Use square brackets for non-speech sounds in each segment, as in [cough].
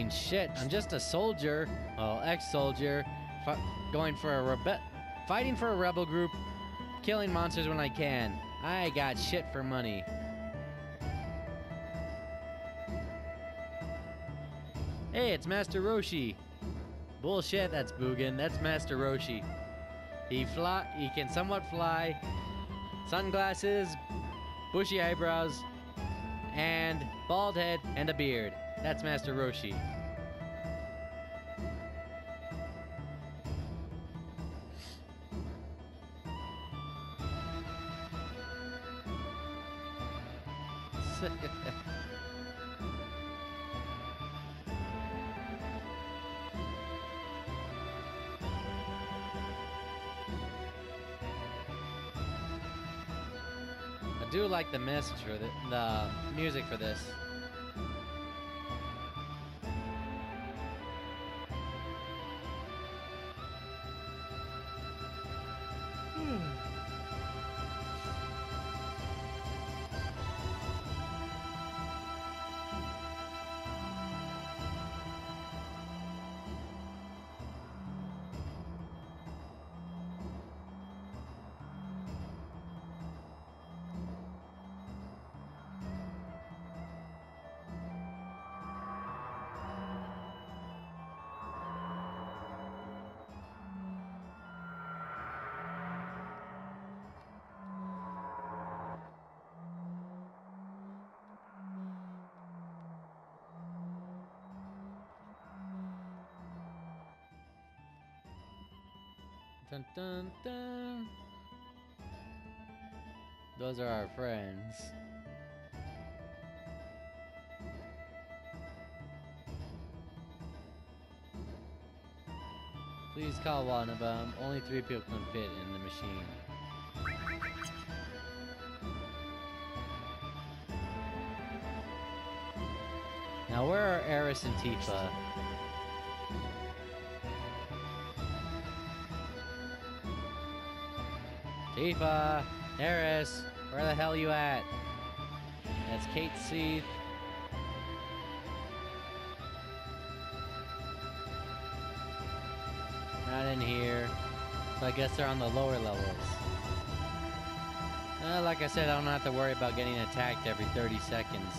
mean, shit, I'm just a soldier, well, ex-soldier, going for a rebe- fighting for a rebel group, killing monsters when I can. I got shit for money. Hey, it's Master Roshi. Bullshit, that's Boogan. That's Master Roshi. He fly. He can somewhat fly. Sunglasses, bushy eyebrows, and bald head and a beard. That's Master Roshi. [laughs] I do like the message for the, the music for this. Dun dun dun. Those are our friends. Please call one of them. Only three people can fit in the machine. Now where are Aeris and Tifa? Tifa! Aeris! Where the hell you at? That's Cait Sith. Not in here. So I guess they're on the lower levels. Uh, like I said, I don't have to worry about getting attacked every 30 seconds.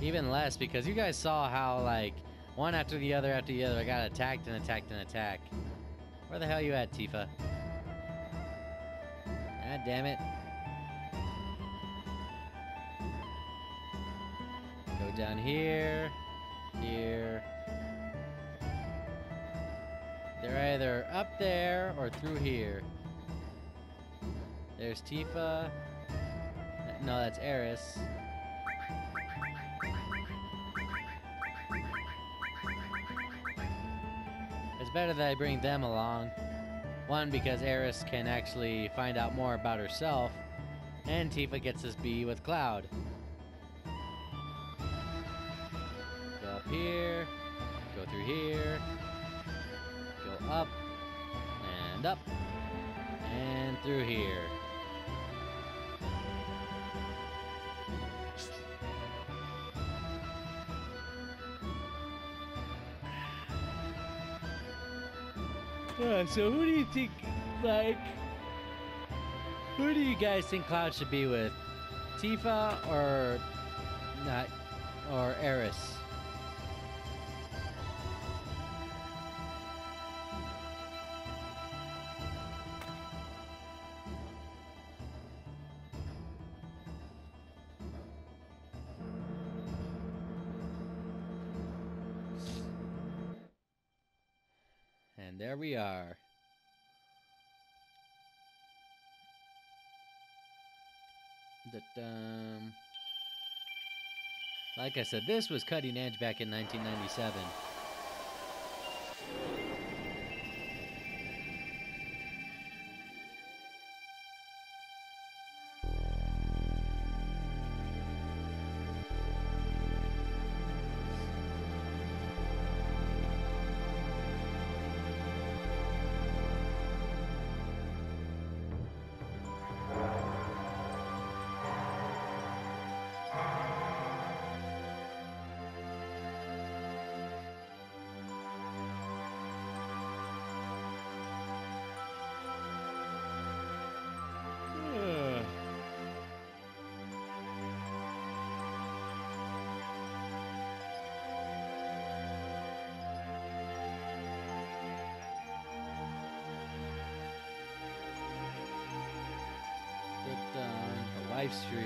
Even less, because you guys saw how, like, one after the other after the other, I got attacked and attacked and attacked. Where the hell you at, Tifa? God damn it. Go down here, here. They're either up there or through here. There's Tifa. No, that's Aeris. Better that I bring them along. One, because Aeris can actually find out more about herself, and Tifa gets to be with Cloud. Go up here, go through here, go up, and up, and through here. So who do you think, like, who do you guys think Cloud should be with? Tifa or not, or Aeris? And there we are. Da-dum. Like I said, this was cutting edge back in 1997. Live stream.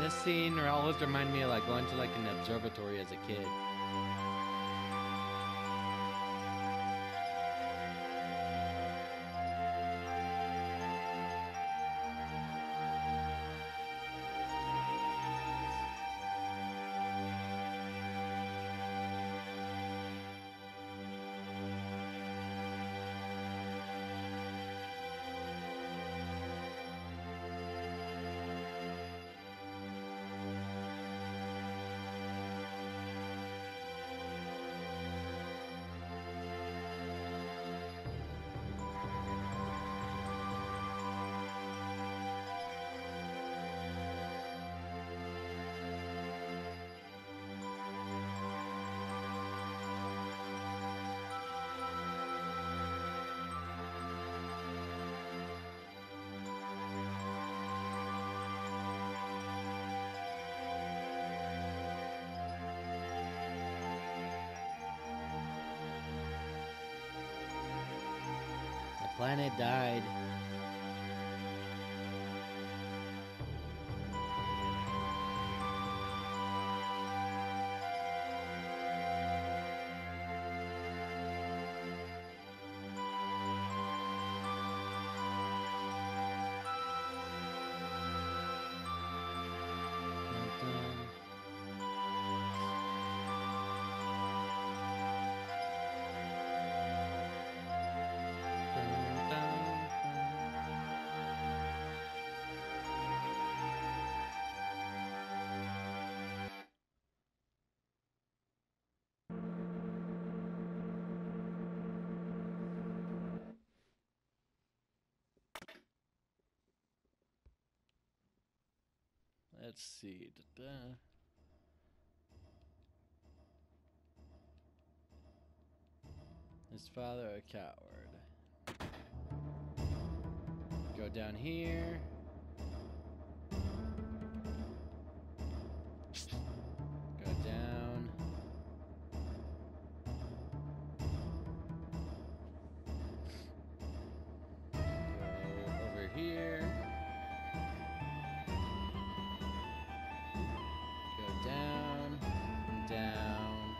This scene always remind me of like going to like an observatory as a kid. Planet died. Let's see. da-da. His father a coward. Go down here. Down.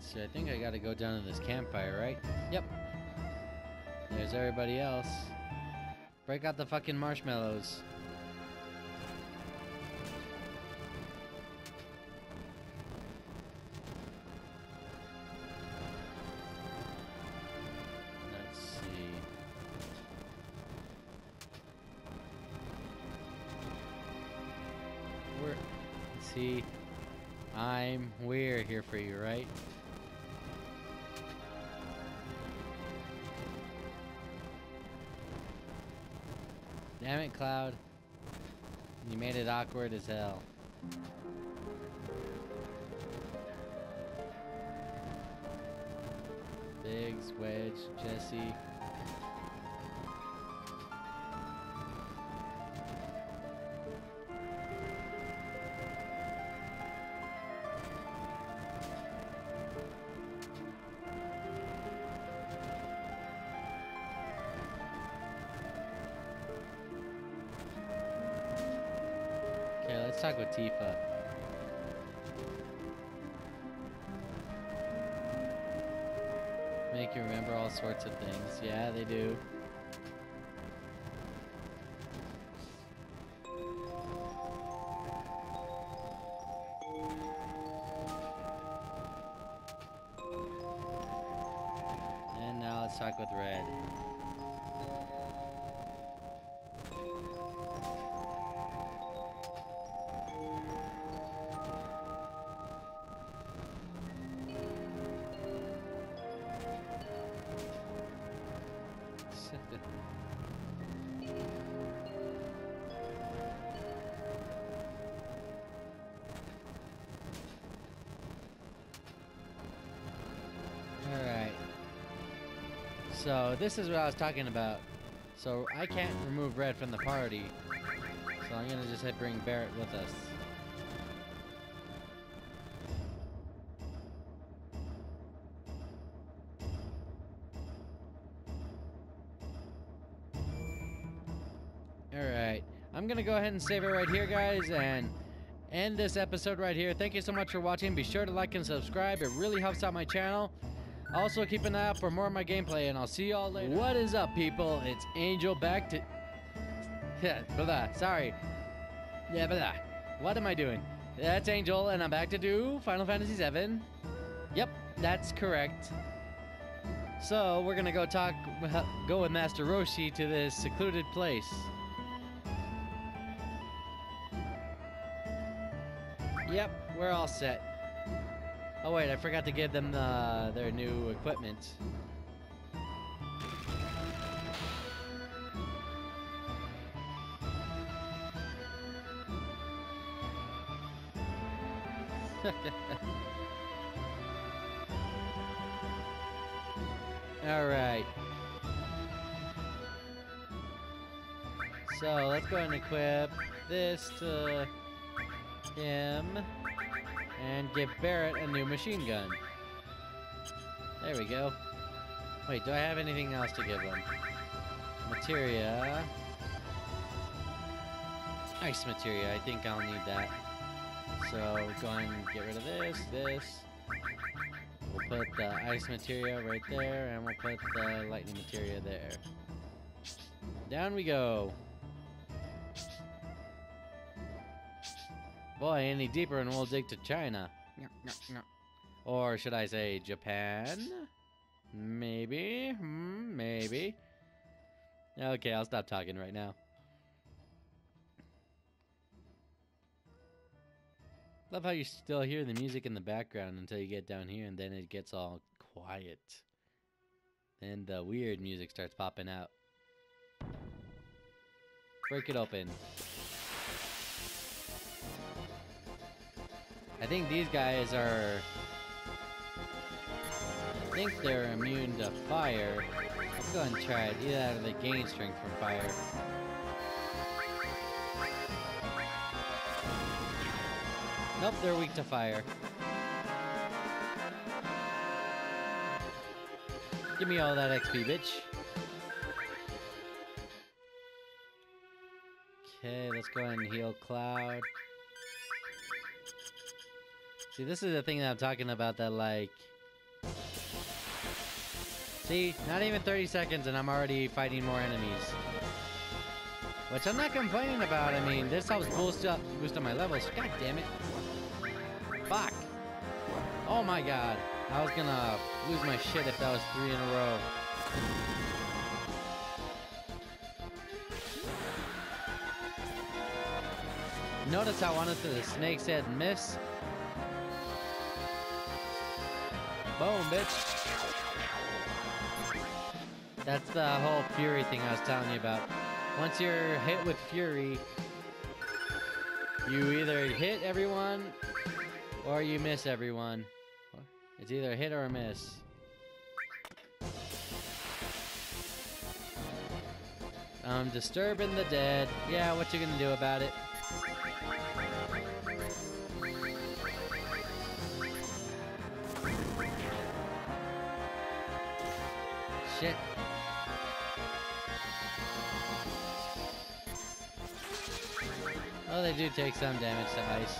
So I think I gotta go down to this campfire, right? Yep. There's everybody else. Break out the fucking marshmallows. Damn it, Cloud. You made it awkward as hell. Biggs, Wedge, Jesse. Yeah, they do. And now let's talk with Red. So this is what I was talking about. So I can't remove Red from the party. So I'm gonna just have bring Barrett with us. Alright. I'm gonna go ahead and save it right here, guys, and end this episode right here. Thank you so much for watching. Be sure to like and subscribe. It really helps out my channel. Also, keep an eye out for more of my gameplay, and I'll see y'all later. What is up, people? It's Angel back to... [laughs] Yeah, blah, sorry. Yeah, blah. What am I doing? That's Angel, and I'm back to do Final Fantasy VII. Yep, that's correct. So, we're gonna go talk... [laughs] Go with Master Roshi to this secluded place. Yep, we're all set. Oh wait, I forgot to give them the, their new equipment. [laughs] Alright. So, let's go and equip this to him and give Barrett a new machine gun. There we go. Wait, do I have anything else to give him? Materia. Ice materia, I think I'll need that. So, go and get rid of this, this. We'll put the ice materia right there, and we'll put the lightning materia there. Down we go. Boy, any deeper and we'll dig to China. Or should I say Japan? Maybe. Hmm, maybe. Okay, I'll stop talking right now. Love how you still hear the music in the background until you get down here and then it gets all quiet. Then the weird music starts popping out. Break it open. I think these guys are... I think they're immune to fire. Let's go and try it. Either they gain strength from fire. Nope, they're weak to fire. Give me all that XP, bitch. Okay, let's go ahead and heal Cloud. See, this is the thing that I'm talking about that, like... See, not even 30 seconds and I'm already fighting more enemies. Which I'm not complaining about, I mean, this helps boost up, boost up my levels. God damn it. Fuck. Oh my god. I was gonna lose my shit if that was three in a row. Notice how one of the snakes said miss Boom, bitch. That's the whole Fury thing I was telling you about. Once you're hit with Fury, you either hit everyone or you miss everyone. It's either hit or a miss. I'm disturbing the dead. Yeah, what you gonna do about it? They do take some damage to ice.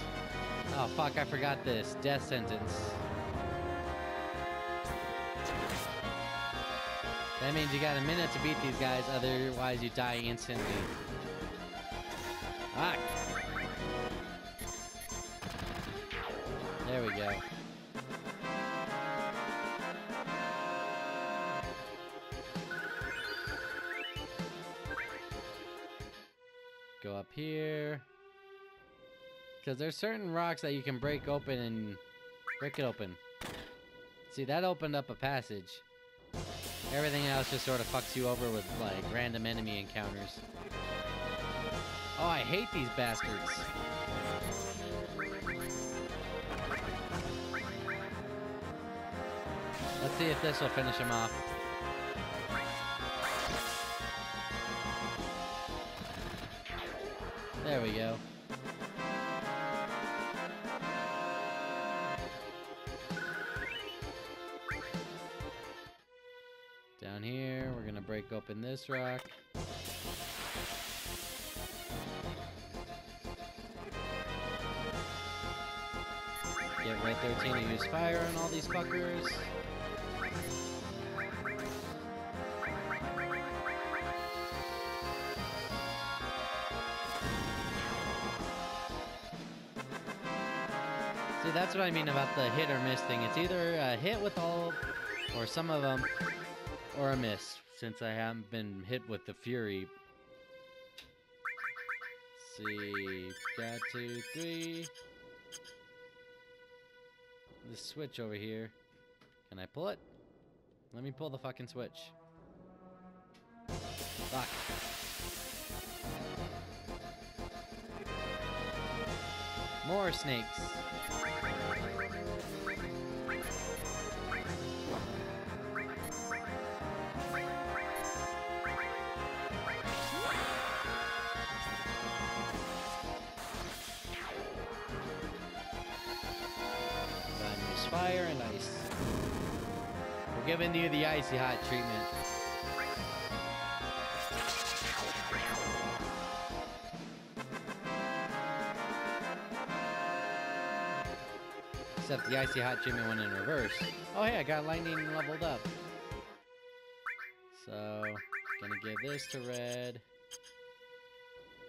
Oh, fuck, I forgot this. Death sentence. That means you got a minute to beat these guys, otherwise you die instantly. Fuck. There we go Because there's certain rocks that you can break open and break it open. See, that opened up a passage. Everything else just sort of fucks you over with, like, random enemy encounters. Oh, I hate these bastards. Let's see if this will finish him off. There we go. Gonna this rock. Get Red 13 to use fire on all these fuckers. See, that's what I mean about the hit or miss thing. It's either a hit with all, or some of them, or a miss, since I haven't been hit with the Fury. Let's see, got two, three. This switch over here. Can I pull it? Let me pull the fucking switch. Fuck. More snakes. Fire and ice. We're giving you the icy hot treatment. Except the icy hot treatment went in reverse. Oh hey, I got lightning leveled up. So, gonna give this to red.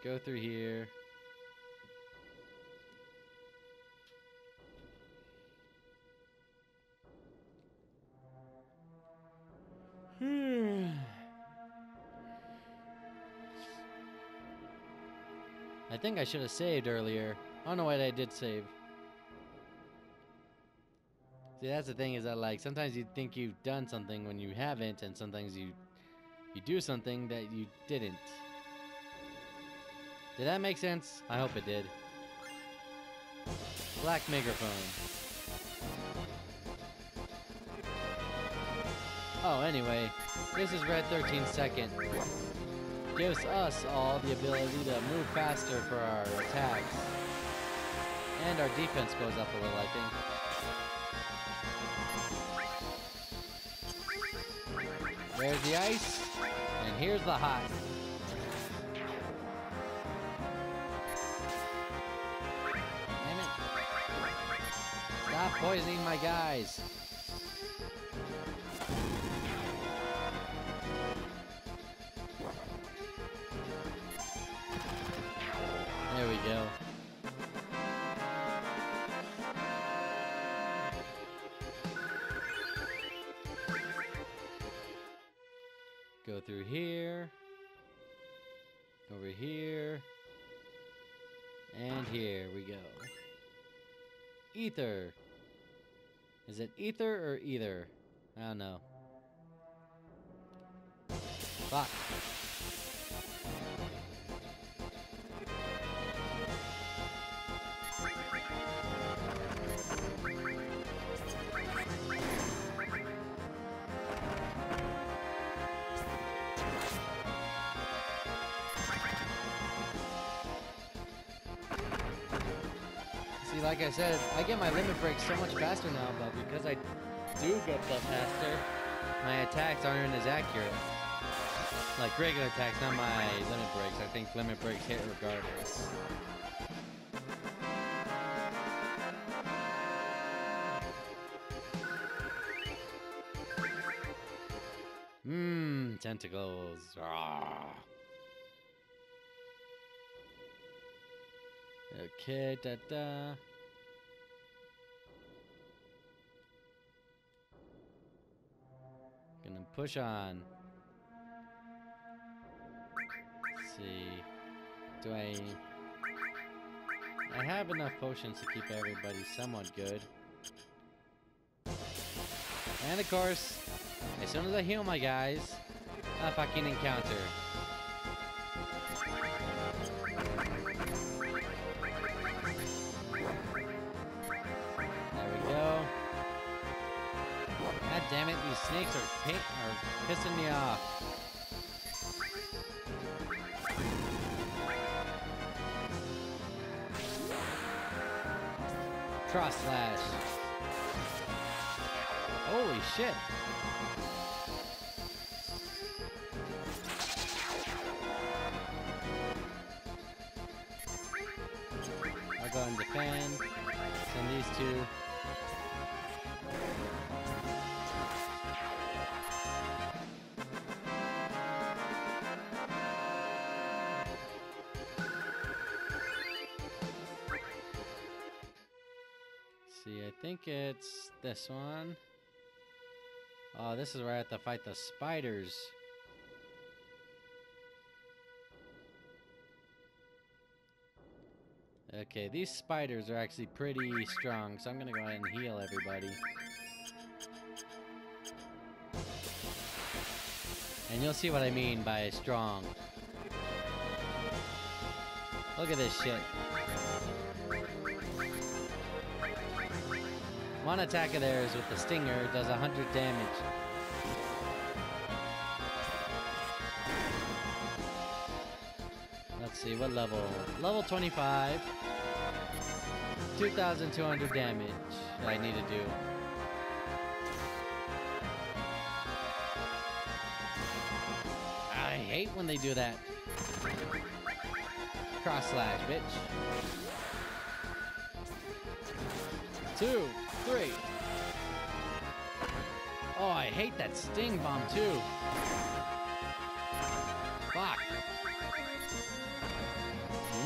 Go through here. I think I should have saved earlier. I don't know why I did save. See, that's the thing is that like sometimes you think you've done something when you haven't, and sometimes you you do something that you didn't. Did that make sense? I hope it did. Black megaphone. Oh, anyway, this is Red 13 second. Gives us all the ability to move faster for our attacks. And our defense goes up a little, I think. There's the ice, and here's the hot. Damn it. Stop poisoning my guys. Go through here. Over here. And here we go. Ether. Is it ether or either? I don't know. Fuck. Said, I get my limit breaks so much faster now, but because I do get them faster, my attacks aren't as accurate. Like regular attacks, not my limit breaks. I think limit breaks hit regardless. Mmm, tentacles. Ah. Okay, da da. Gonna push on. Let's see. Do I... I have enough potions to keep everybody somewhat good. And of course, as soon as I heal my guys, a fucking encounter. Snakes are, are pissing me off. Cross slash. Holy shit. I'll go and defend. Send these two. See, I think it's this one. Oh, this is where I have to fight the spiders. Okay, these spiders are actually pretty strong, so I'm gonna go ahead and heal everybody. And you'll see what I mean by strong. Look at this shit. One attack of theirs with the stinger does 100 damage. Let's see, what level? Level 25. 2,200 damage that I need to do. I hate when they do that. Cross slash, bitch. Two, three. Oh, I hate that sting bomb too. Fuck.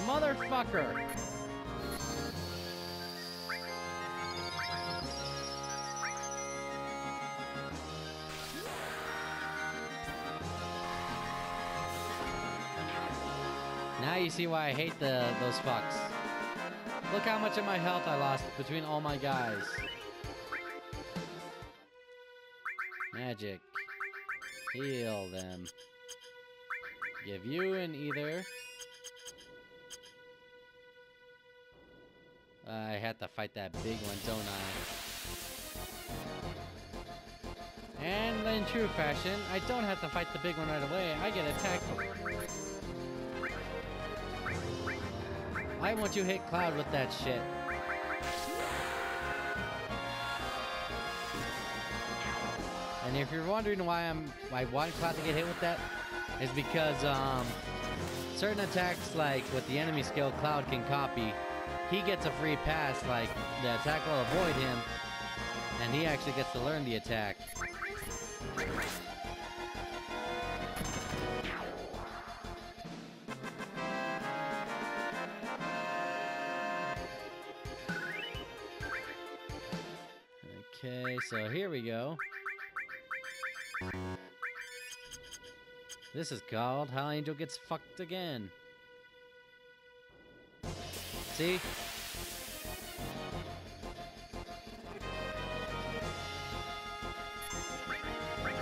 Motherfucker. Now you see why I hate the those fucks. Look how much of my health I lost between all my guys. Magic. Heal them. Give you an either. I had to fight that big one, don't I? And in true fashion, I don't have to fight the big one right away. I get attacked. Why won't you hit Cloud with that shit? And if you're wondering why I'm why want Cloud to get hit with that, is because um, certain attacks like with the enemy skill Cloud can copy, he gets a free pass. Like the attack will avoid him, and he actually gets to learn the attack. Okay, so here we go. This is called How Angel Gets Fucked Again. See?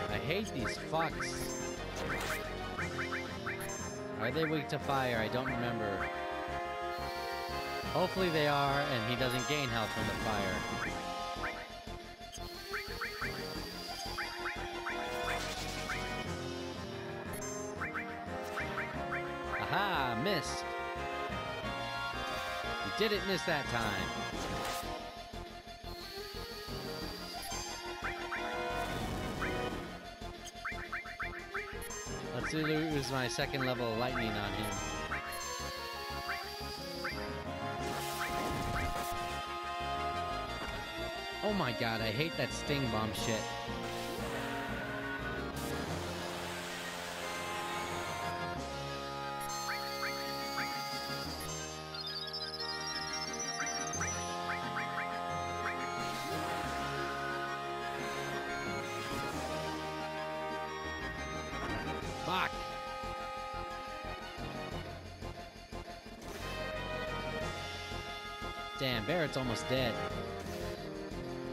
I hate these fucks. Are they weak to fire? I don't remember. Hopefully they are, and he doesn't gain health from the fire. Missed. You didn't miss that time. Let's use my second level of lightning on him. Oh my god, I hate that sting bomb shit.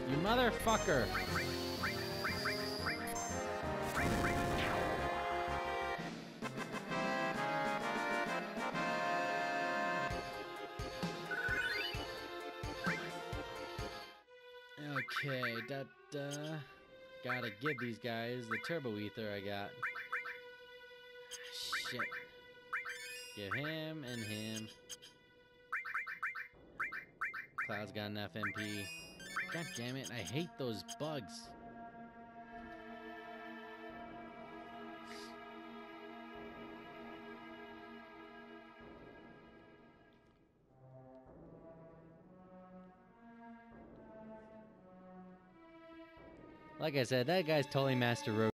You motherfucker! Okay, da da. Gotta give these guys the turbo ether I got. Shit. Give him and him. Cloud's got an FMP. God damn it, I hate those bugs. Like I said, that guy's totally Master Roshi.